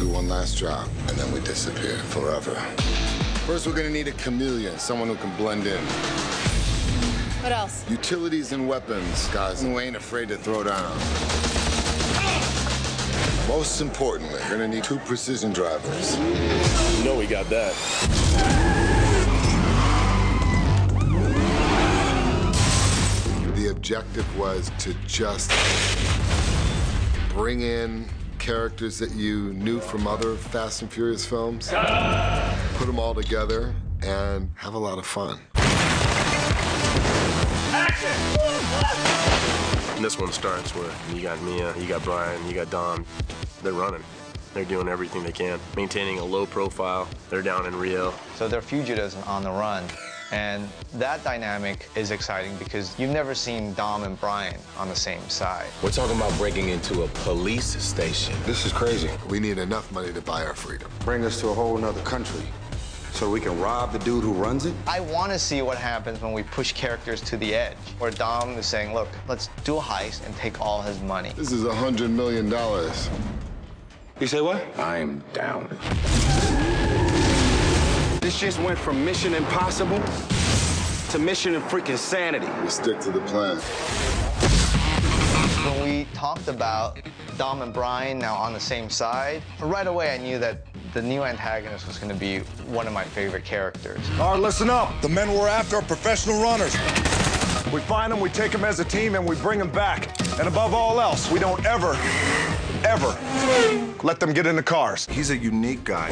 do one last job, and then we disappear forever. First, we're gonna need a chameleon, someone who can blend in. What else? Utilities and weapons, guys who ain't afraid to throw down. Most importantly, we're gonna need two precision drivers. You know we got that. The objective was to just bring in characters that you knew from other Fast and Furious films, put them all together, and have a lot of fun. And this one starts where you got Mia, you got Brian, you got Dom. They're running. They're doing everything they can, maintaining a low profile. They're down in Rio. So they're fugitives on the run. And that dynamic is exciting because you've never seen Dom and Brian on the same side. We're talking about breaking into a police station. This is crazy. We need enough money to buy our freedom. Bring us to a whole nother country so we can rob the dude who runs it? I want to see what happens when we push characters to the edge, where Dom is saying, look, let's do a heist and take all his money. This is a $100 million. You say what? I'm down. This just went from Mission Impossible to Mission and freaking Sanity. We stick to the plan. When we talked about Dom and Brian now on the same side, right away I knew that the new antagonist was going to be one of my favorite characters. All right, listen up. The men we're after are professional runners. We find them, we take them as a team, and we bring them back. And above all else, we don't ever, ever let them get in the cars. He's a unique guy.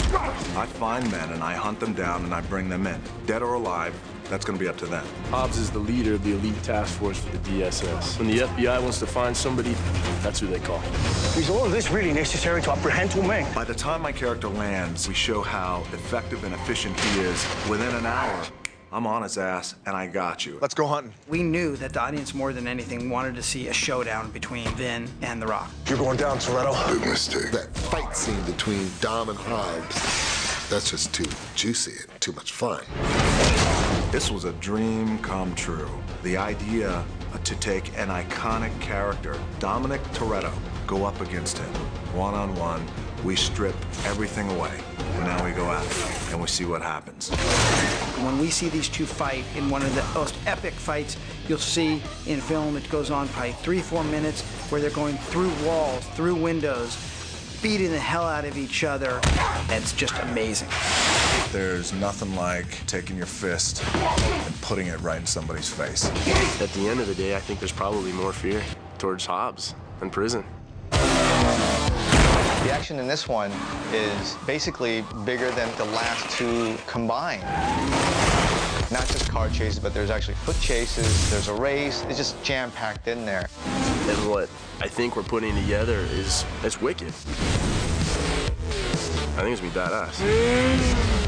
I find men and I hunt them down and I bring them in. Dead or alive, that's gonna be up to them. Hobbs is the leader of the elite task force for the DSS. When the FBI wants to find somebody, that's who they call. Is all of this really necessary to apprehend two men? By the time my character lands, we show how effective and efficient he is. Within an hour, I'm on his ass and I got you. Let's go hunting. We knew that the audience, more than anything, wanted to see a showdown between Vin and The Rock. You're going down, Toretto. Big mistake. That fight scene between Dom and Hobbs, that's just too juicy and too much fun. This was a dream come true. The idea to take an iconic character, Dominic Toretto, go up against him, one on one. We strip everything away, and now we go after him, and we see what happens. When we see these two fight in one of the most epic fights you'll see in film, it goes on probably three, four minutes where they're going through walls, through windows, beating the hell out of each other. It's just amazing. There's nothing like taking your fist and putting it right in somebody's face. At the end of the day, I think there's probably more fear towards Hobbs than prison. The action in this one is basically bigger than the last two combined. Not just car chases, but there's actually foot chases, there's a race, it's just jam-packed in there. And what I think we're putting together is it's wicked. I think it's gonna be badass.